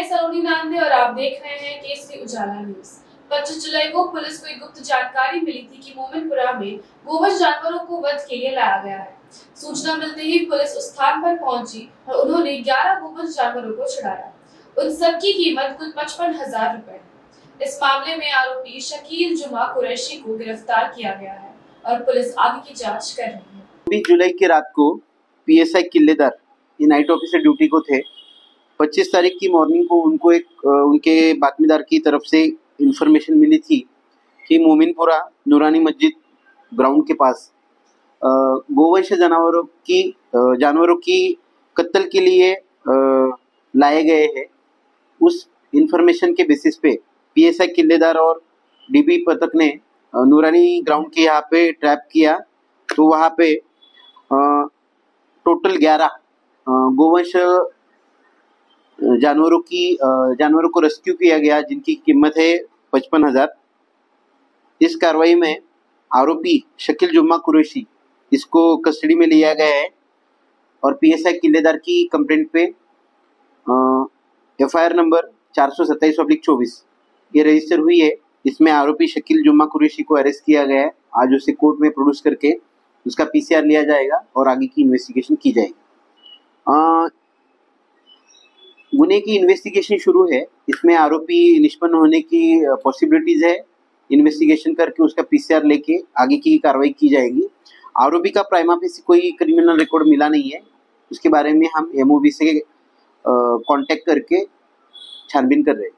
मैं सलोनी नांदे और आप देख रहे हैं केसरी उजाला न्यूज़। पच्चीस जुलाई को पुलिस को एक गुप्त जानकारी मिली थी कि मोमिनपुरा में गोवंश जानवरों को वध के लिए लाया गया है। सूचना मिलते ही पुलिस उस स्थान पर पहुँची और उन्होंने 11 गोवंश जानवरों को छुड़ाया। उन सबकी कीमत कुल पचपन हज़ार रूपए इस मामले में आरोपी शकील जुमा कुरैशी को गिरफ़्तार किया गया है और पुलिस आगे की जाँच कर रही है। बीस जुलाई की रात को पीएसआई किल्लेदार, ये नाइट ऑफिसर ड्यूटी को थे 25 तारीख की मॉर्निंग को उनको एक उनके बातमीदार की तरफ़ से इंफॉर्मेशन मिली थी कि मोमिनपुरा नूरानी मस्जिद ग्राउंड के पास गोवंश जानवरों की जानवरों की कत्ल के लिए लाए गए हैं। उस इंफॉर्मेशन के बेसिस पे पीएसआई किल्लेदार और डीबी पथक ने नूरानी ग्राउंड के यहाँ पे ट्रैप किया। तो वहाँ पे टोटल ग्यारह गोवंश जानवरों की जानवरों को रेस्क्यू किया गया, जिनकी कीमत है पचपन हज़ार। इस कार्रवाई में आरोपी शकील जुम्मा कुरैशी इसको कस्टडी में लिया गया है और पीएसआई किलेदार की कंप्लेंट पे एफ़ आई आर नंबर चार सौ सत्ताईस पब्लिक चौबीस। ये रजिस्टर हुई है। इसमें आरोपी शकील जुम्मा कुरैशी को अरेस्ट किया गया है। आज उसे कोर्ट में प्रोड्यूस करके उसका पीसीआर लिया जाएगा और आगे की इन्वेस्टिगेशन की जाएगी। गुने की इन्वेस्टिगेशन शुरू है। इसमें आरोपी निष्पन्न होने की पॉसिबिलिटीज है। इन्वेस्टिगेशन करके उसका पीसीआर लेके आगे की कार्रवाई की जाएगी। आरोपी का प्राइमा फेसी कोई क्रिमिनल रिकॉर्ड मिला नहीं है। उसके बारे में हम एमओबी से कांटेक्ट करके छानबीन कर रहे हैं।